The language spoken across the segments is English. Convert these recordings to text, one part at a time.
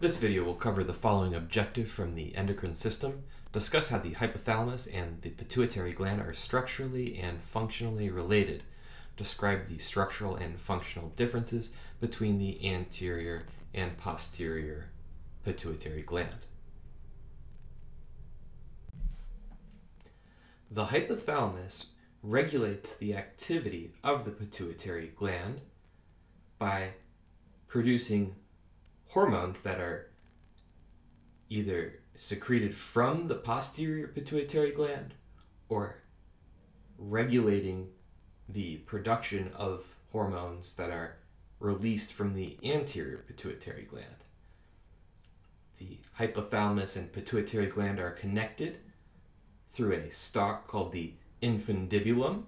This video will cover the following objective from the endocrine system, discuss how the hypothalamus and the pituitary gland are structurally and functionally related, describe the structural and functional differences between the anterior and posterior pituitary gland. The hypothalamus regulates the activity of the pituitary gland by producing hormones that are either secreted from the posterior pituitary gland or regulating the production of hormones that are released from the anterior pituitary gland. The hypothalamus and pituitary gland are connected through a stalk called the infundibulum.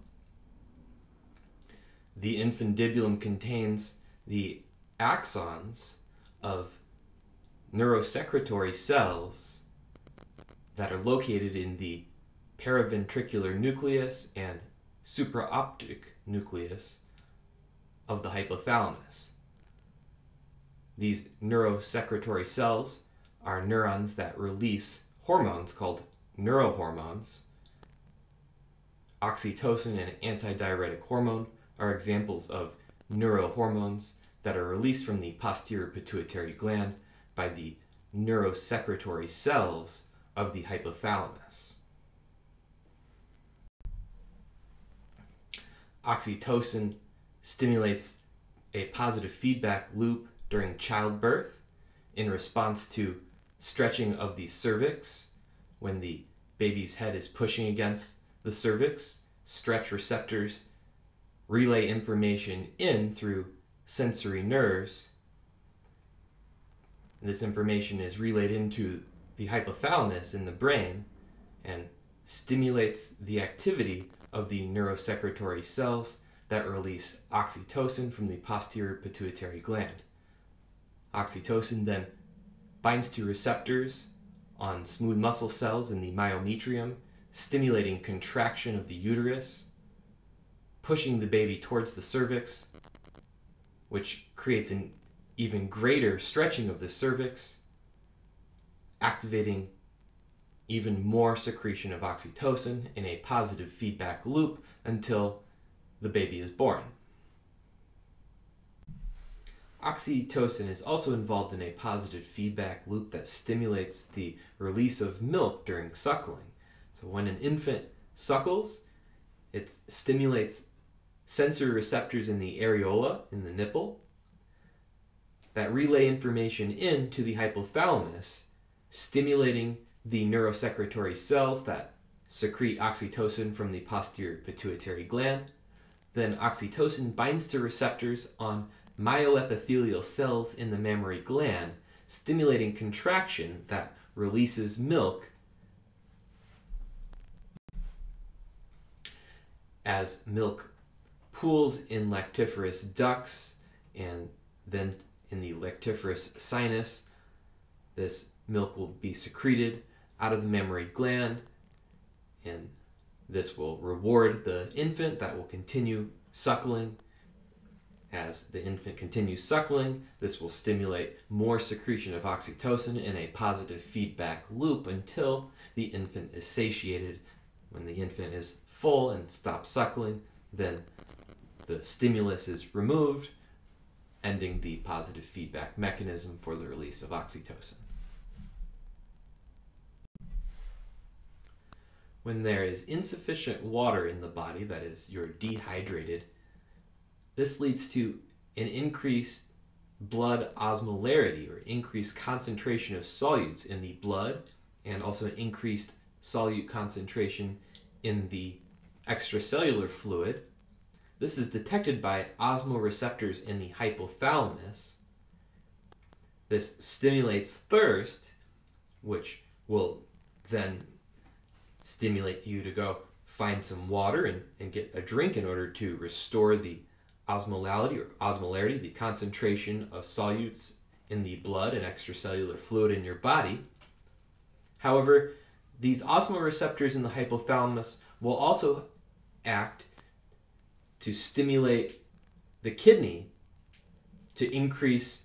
The infundibulum contains the axons of neurosecretory cells that are located in the paraventricular nucleus and supraoptic nucleus of the hypothalamus. These neurosecretory cells are neurons that release hormones called neurohormones. Oxytocin and antidiuretic hormone are examples of neurohormones that are released from the posterior pituitary gland by the neurosecretory cells of the hypothalamus. Oxytocin stimulates a positive feedback loop during childbirth in response to stretching of the cervix when the baby's head is pushing against the cervix. Stretch receptors relay information in through sensory nerves. This information is relayed into the hypothalamus in the brain and stimulates the activity of the neurosecretory cells that release oxytocin from the posterior pituitary gland. Oxytocin then binds to receptors on smooth muscle cells in the myometrium, stimulating contraction of the uterus, pushing the baby towards the cervix, which creates an even greater stretching of the cervix, activating even more secretion of oxytocin in a positive feedback loop until the baby is born. Oxytocin is also involved in a positive feedback loop that stimulates the release of milk during suckling. So, when an infant suckles, it stimulates sensory receptors in the areola, in the nipple, that relay information into the hypothalamus, stimulating the neurosecretory cells that secrete oxytocin from the posterior pituitary gland. Then oxytocin binds to receptors on myoepithelial cells in the mammary gland, stimulating contraction that releases milk as milk pools in lactiferous ducts and then in the lactiferous sinus. This milk will be secreted out of the mammary gland, and this will reward the infant that will continue suckling. As the infant continues suckling, this will stimulate more secretion of oxytocin in a positive feedback loop until the infant is satiated. When the infant is full and stops suckling, then the stimulus is removed, ending the positive feedback mechanism for the release of oxytocin. When there is insufficient water in the body, that is, you're dehydrated, this leads to an increased blood osmolarity or increased concentration of solutes in the blood and also an increased solute concentration in the extracellular fluid this is detected by osmoreceptors in the hypothalamus. This stimulates thirst, which will then stimulate you to go find some water and, and get a drink in order to restore the osmolality or osmolarity, the concentration of solutes in the blood and extracellular fluid in your body. However, these osmoreceptors in the hypothalamus will also act to stimulate the kidney to increase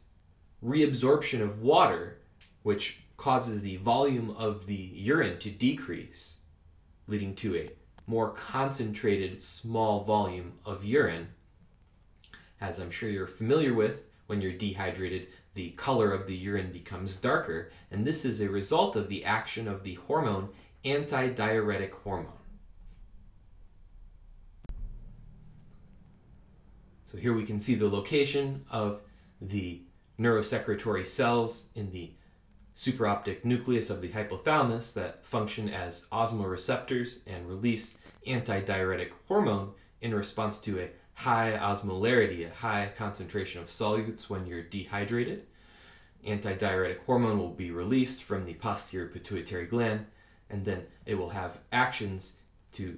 reabsorption of water, which causes the volume of the urine to decrease, leading to a more concentrated small volume of urine. As I'm sure you're familiar with, when you're dehydrated, the color of the urine becomes darker, and this is a result of the action of the hormone antidiuretic hormone. So here we can see the location of the neurosecretory cells in the supraoptic nucleus of the hypothalamus that function as osmoreceptors and release antidiuretic hormone in response to a high osmolarity, a high concentration of solutes when you're dehydrated. Antidiuretic hormone will be released from the posterior pituitary gland, and then it will have actions to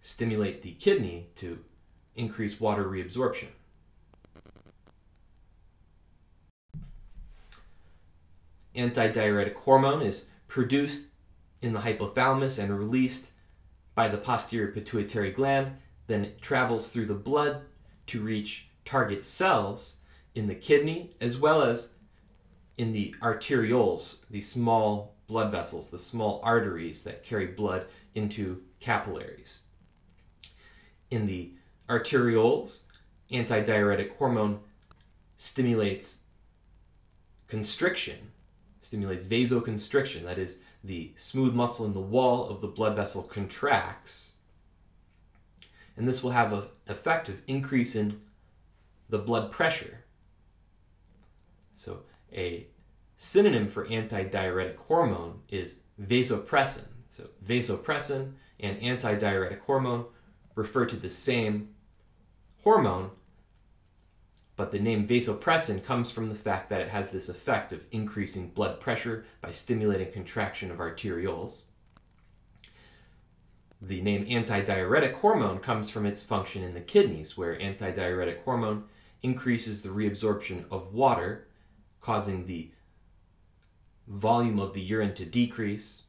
stimulate the kidney to increase water reabsorption. Antidiuretic hormone is produced in the hypothalamus and released by the posterior pituitary gland, then it travels through the blood to reach target cells in the kidney as well as in the arterioles, the small blood vessels, the small arteries that carry blood into capillaries. In the arterioles, antidiuretic hormone stimulates constriction, stimulates vasoconstriction, that is, the smooth muscle in the wall of the blood vessel contracts. And this will have an effect of increase in the blood pressure. So a synonym for antidiuretic hormone is vasopressin. So vasopressin and antidiuretic hormone refer to the same hormone, but the name vasopressin comes from the fact that it has this effect of increasing blood pressure by stimulating contraction of arterioles. The name antidiuretic hormone comes from its function in the kidneys, where antidiuretic hormone increases the reabsorption of water, causing the volume of the urine to decrease.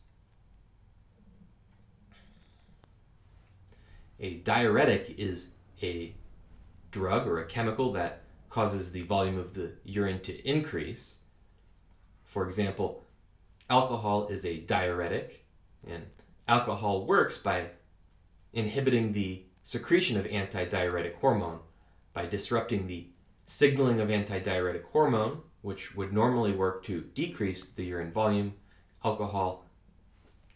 A diuretic is a drug or a chemical that causes the volume of the urine to increase. For example, alcohol is a diuretic, and alcohol works by inhibiting the secretion of antidiuretic hormone by disrupting the signaling of antidiuretic hormone, which would normally work to decrease the urine volume. Alcohol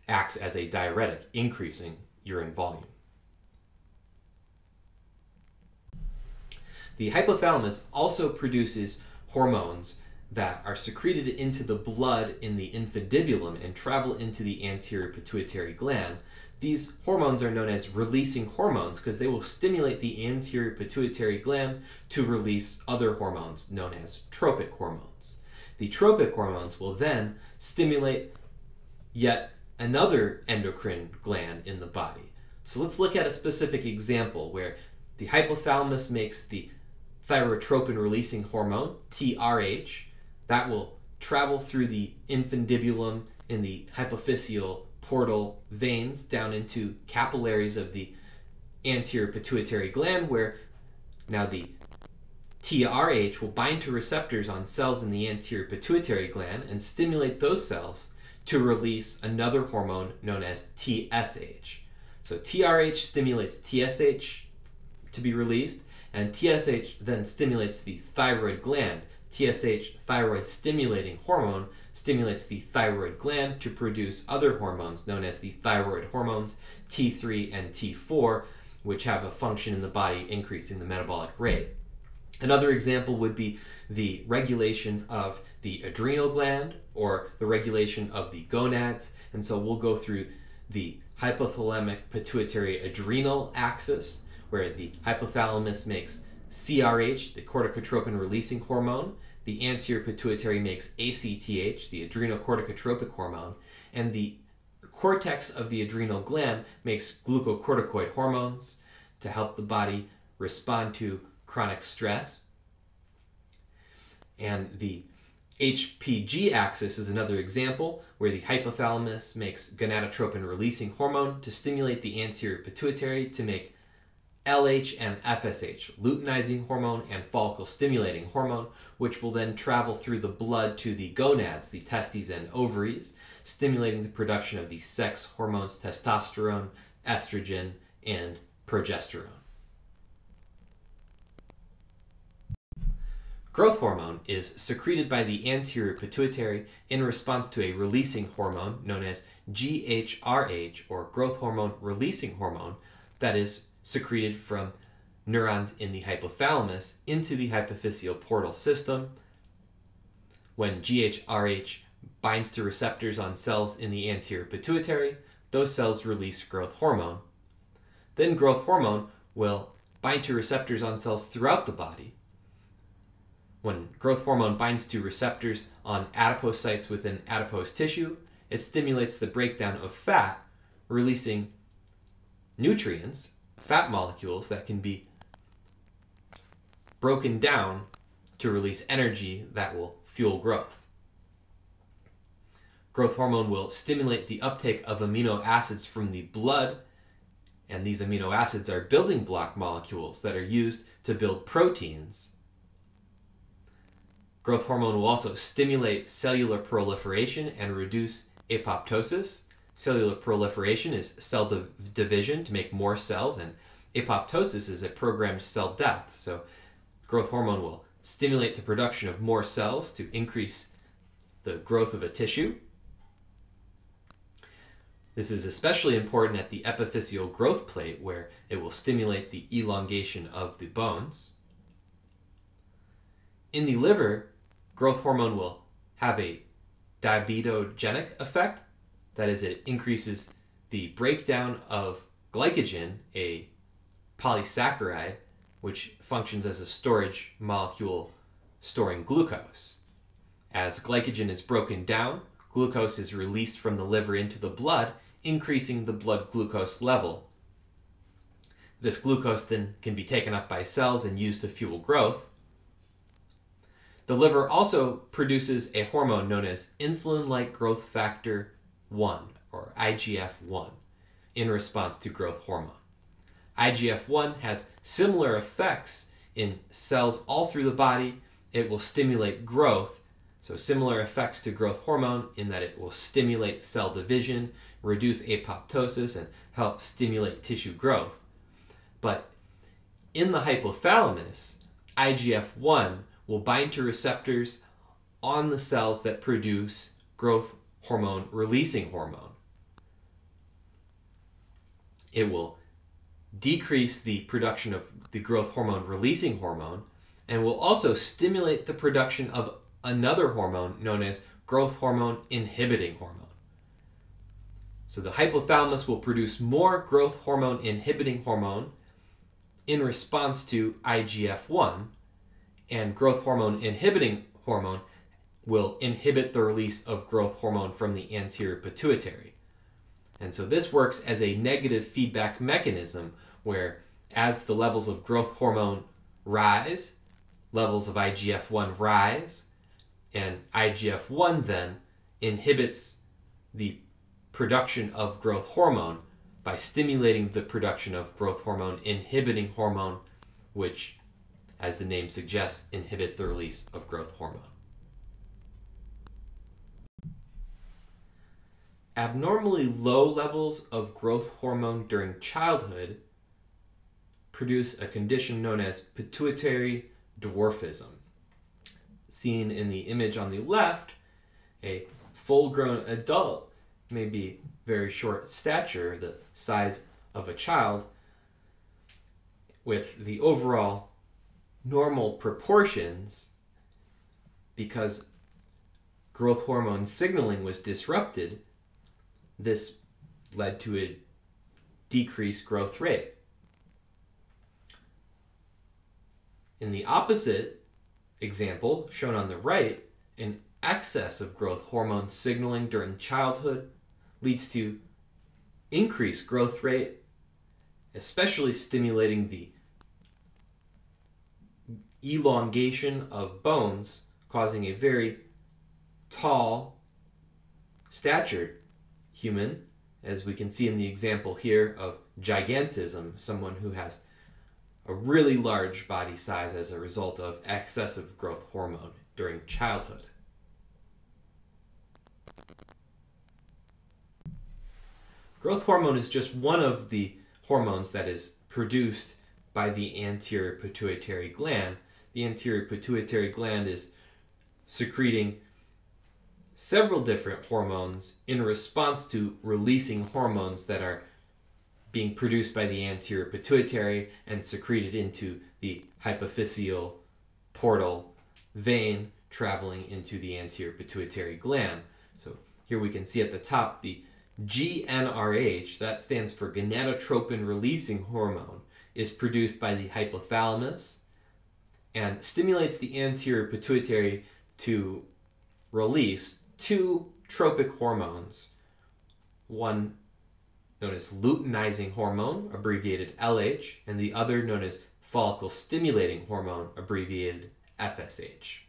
acts as a diuretic, increasing urine volume. The hypothalamus also produces hormones that are secreted into the blood in the infundibulum and travel into the anterior pituitary gland. These hormones are known as releasing hormones because they will stimulate the anterior pituitary gland to release other hormones known as tropic hormones. The tropic hormones will then stimulate yet another endocrine gland in the body. So let's look at a specific example where the hypothalamus makes the thyrotropin releasing hormone, TRH, that will travel through the infundibulum in the hypophyseal portal veins down into capillaries of the anterior pituitary gland, where now the TRH will bind to receptors on cells in the anterior pituitary gland and stimulate those cells to release another hormone known as TSH. So TRH stimulates TSH to be released, and TSH then stimulates the thyroid gland. TSH, thyroid stimulating hormone, stimulates the thyroid gland to produce other hormones known as the thyroid hormones T3 and T4, which have a function in the body increasing the metabolic rate. Another example would be the regulation of the adrenal gland or the regulation of the gonads. And so we'll go through the hypothalamic pituitary adrenal axis, where the hypothalamus makes CRH, the corticotropin releasing hormone, the anterior pituitary makes ACTH, the adrenocorticotropic hormone, and the cortex of the adrenal gland makes glucocorticoid hormones to help the body respond to chronic stress. And the HPG axis is another example where the hypothalamus makes gonadotropin releasing hormone to stimulate the anterior pituitary to make LH and FSH, luteinizing hormone and follicle stimulating hormone, which will then travel through the blood to the gonads, the testes and ovaries, stimulating the production of the sex hormones testosterone, estrogen, and progesterone. Growth hormone is secreted by the anterior pituitary in response to a releasing hormone known as GHRH or growth hormone releasing hormone that is secreted from neurons in the hypothalamus into the hypophyseal portal system. When GHRH binds to receptors on cells in the anterior pituitary, those cells release growth hormone. Then growth hormone will bind to receptors on cells throughout the body. When growth hormone binds to receptors on adipocytes within adipose tissue, it stimulates the breakdown of fat, releasing nutrients, fat molecules that can be broken down to release energy that will fuel growth. Growth hormone will stimulate the uptake of amino acids from the blood, and these amino acids are building block molecules that are used to build proteins. Growth hormone will also stimulate cellular proliferation and reduce apoptosis. Cellular proliferation is cell div- division to make more cells, and apoptosis is a programmed cell death. So, growth hormone will stimulate the production of more cells to increase the growth of a tissue. This is especially important at the epiphyseal growth plate, where it will stimulate the elongation of the bones. In the liver, growth hormone will have a diabetogenic effect. That is, it increases the breakdown of glycogen, a polysaccharide, which functions as a storage molecule storing glucose. As glycogen is broken down, glucose is released from the liver into the blood increasing the blood glucose level. This glucose then can be taken up by cells and used to fuel growth. The liver also produces a hormone known as insulin like growth factor 1 or IGF 1 in response to growth hormone. IGF 1 has similar effects in cells all through the body. It will stimulate growth, so similar effects to growth hormone in that it will stimulate cell division, reduce apoptosis, and help stimulate tissue growth. But in the hypothalamus, IGF 1 will bind to receptors on the cells that produce growth hormone releasing hormone. It will decrease the production of the growth hormone releasing hormone and will also stimulate the production of another hormone known as growth hormone inhibiting hormone. So the hypothalamus will produce more growth hormone inhibiting hormone in response to IGF 1, and growth hormone inhibiting hormone will inhibit the release of growth hormone from the anterior pituitary. And so this works as a negative feedback mechanism where as the levels of growth hormone rise, levels of IGF 1 rise, and IGF 1 then inhibits the production of growth hormone by stimulating the production of growth hormone inhibiting hormone, which, as the name suggests, inhibit the release of growth hormone. Abnormally low levels of growth hormone during childhood produce a condition known as pituitary dwarfism. Seen in the image on the left, a full grown adult may be very short stature, the size of a child, with the overall normal proportions because growth hormone signaling was disrupted, this led to a decreased growth rate. In the opposite example, shown on the right, an excess of growth hormone signaling during childhood leads to increased growth rate, especially stimulating the elongation of bones, causing a very tall, statured human, as we can see in the example here of gigantism, someone who has a really large body size as a result of excessive growth hormone during childhood. Growth hormone is just one of the hormones that is produced by the anterior pituitary gland. The anterior pituitary gland is secreting several different hormones in response to releasing hormones that are being produced by the anterior pituitary and secreted into the hypophyseal portal vein traveling into the anterior pituitary gland. So here we can see at the top the GnRH, that stands for gonadotropin releasing hormone, is produced by the hypothalamus and stimulates the anterior pituitary to release two tropic hormones. One known as luteinizing hormone, abbreviated LH, and the other known as follicle stimulating hormone, abbreviated FSH.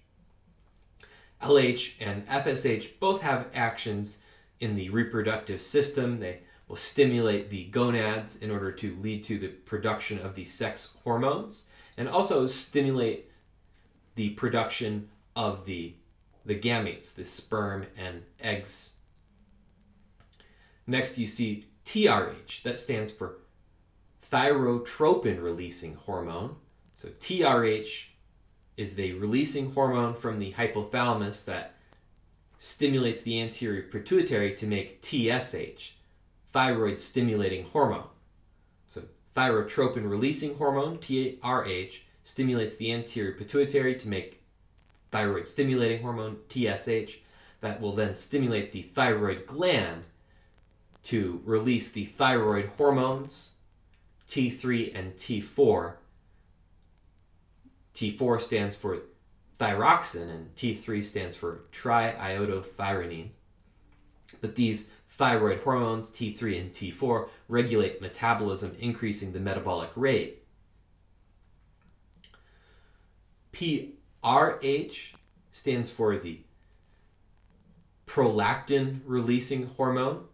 LH and FSH both have actions in the reproductive system. They will stimulate the gonads in order to lead to the production of the sex hormones and also stimulate the production of the, the gametes, the sperm and eggs. Next, you see TRH, that stands for thyrotropin releasing hormone. So, TRH is the releasing hormone from the hypothalamus that stimulates the anterior pituitary to make TSH, thyroid stimulating hormone. So, thyrotropin releasing hormone, TRH, stimulates the anterior pituitary to make thyroid stimulating hormone, TSH, that will then stimulate the thyroid gland to release the thyroid hormones, T3 and T4. T4 stands for thyroxin, and T3 stands for triiodothyronine. But these thyroid hormones, T3 and T4, regulate metabolism, increasing the metabolic rate. PRH stands for the prolactin releasing hormone.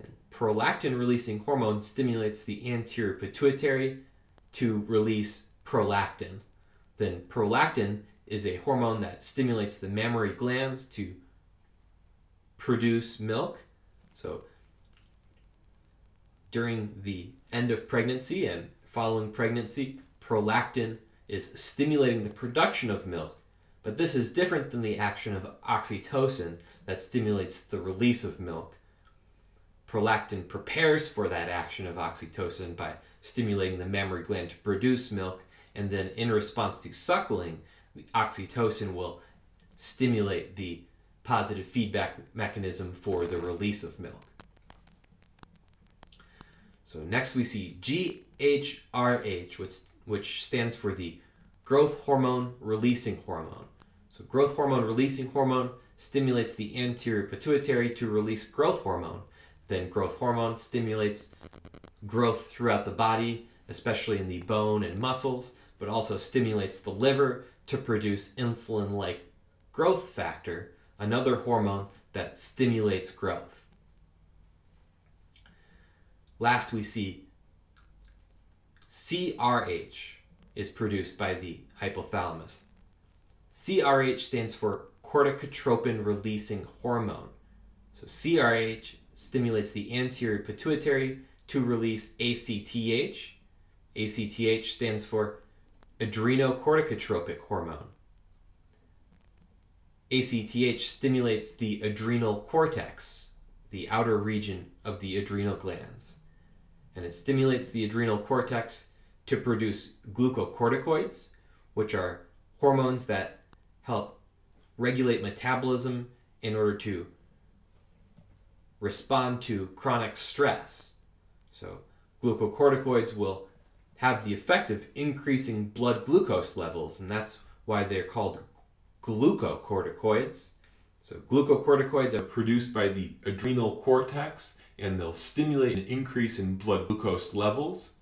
And prolactin releasing hormone stimulates the anterior pituitary to release prolactin. Then prolactin is a hormone that stimulates the mammary glands to produce milk. So during the end of pregnancy and following pregnancy, prolactin is stimulating the production of milk. But this is different than the action of oxytocin that stimulates the release of milk. Prolactin prepares for that action of oxytocin by stimulating the mammary gland to produce milk, and then in response to suckling, the oxytocin will stimulate the positive feedback mechanism for the release of milk. So next we see GHRH, which, which stands for the growth hormone releasing hormone. So growth hormone releasing hormone stimulates the anterior pituitary to release growth hormone. Then growth hormone stimulates growth throughout the body, especially in the bone and muscles, but also stimulates the liver to produce insulin like growth factor, another hormone that stimulates growth. Last, we see CRH is produced by the hypothalamus. CRH stands for corticotropin releasing hormone. So CRH stimulates the anterior pituitary to release ACTH. ACTH stands for adrenocorticotropic hormone. ACTH stimulates the adrenal cortex, the outer region of the adrenal glands. And it stimulates the adrenal cortex to produce glucocorticoids, which are hormones that help regulate metabolism in order to respond to chronic stress. So, glucocorticoids will have the effect of increasing blood glucose levels, and that's why they're called glucocorticoids. So, glucocorticoids are produced by the adrenal cortex and they'll stimulate an increase in blood glucose levels.